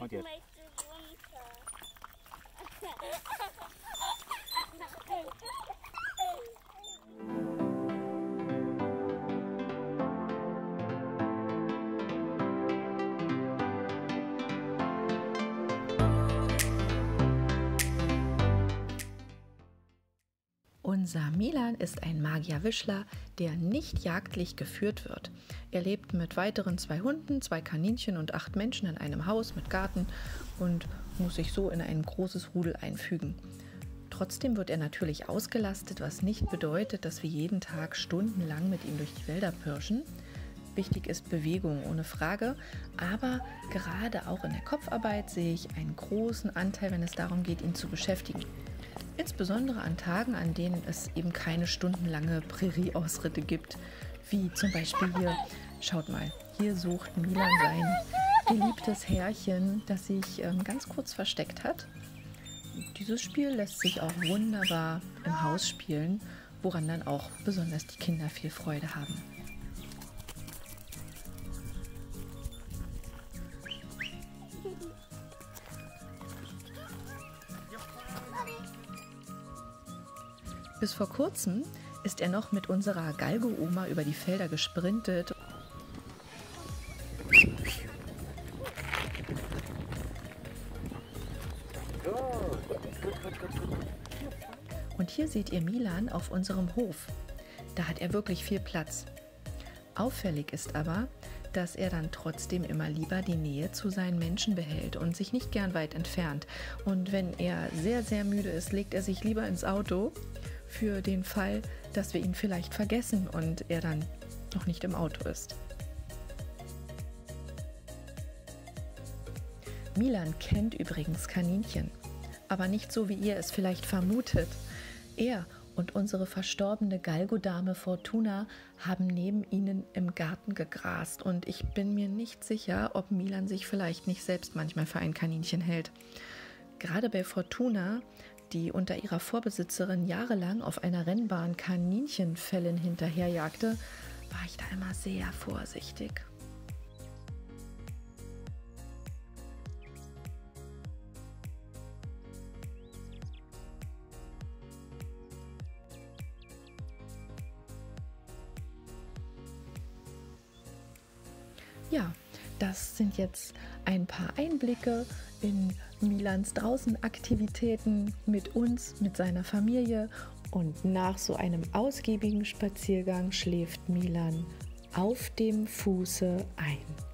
Und ich Unser Milan ist ein Magierwischler, der nicht jagdlich geführt wird. Er lebt mit weiteren zwei Hunden, zwei Kaninchen und acht Menschen in einem Haus mit Garten und muss sich so in ein großes Rudel einfügen. Trotzdem wird er natürlich ausgelastet, was nicht bedeutet, dass wir jeden Tag stundenlang mit ihm durch die Wälder pirschen. Wichtig ist Bewegung, ohne Frage, aber gerade auch in der Kopfarbeit sehe ich einen großen Anteil, wenn es darum geht, ihn zu beschäftigen. Insbesondere an Tagen, an denen es eben keine stundenlange Prärieausritte gibt, wie zum Beispiel hier. Schaut mal, hier sucht Milan sein geliebtes Härchen, das sich ähm, ganz kurz versteckt hat. Dieses Spiel lässt sich auch wunderbar im Haus spielen, woran dann auch besonders die Kinder viel Freude haben. Bis vor kurzem ist er noch mit unserer Galgo-Oma über die Felder gesprintet. Und hier seht ihr Milan auf unserem Hof. Da hat er wirklich viel Platz. Auffällig ist aber, dass er dann trotzdem immer lieber die Nähe zu seinen Menschen behält und sich nicht gern weit entfernt. Und wenn er sehr, sehr müde ist, legt er sich lieber ins Auto für den Fall, dass wir ihn vielleicht vergessen und er dann noch nicht im Auto ist. Milan kennt übrigens Kaninchen, aber nicht so, wie ihr es vielleicht vermutet. Er und unsere verstorbene Galgodame Fortuna haben neben ihnen im Garten gegrast und ich bin mir nicht sicher, ob Milan sich vielleicht nicht selbst manchmal für ein Kaninchen hält. Gerade bei Fortuna, die unter ihrer Vorbesitzerin jahrelang auf einer Rennbahn Kaninchenfällen hinterherjagte, war ich da immer sehr vorsichtig. Ja, das sind jetzt ein paar Einblicke in Milans Draußenaktivitäten mit uns, mit seiner Familie. Und nach so einem ausgiebigen Spaziergang schläft Milan auf dem Fuße ein.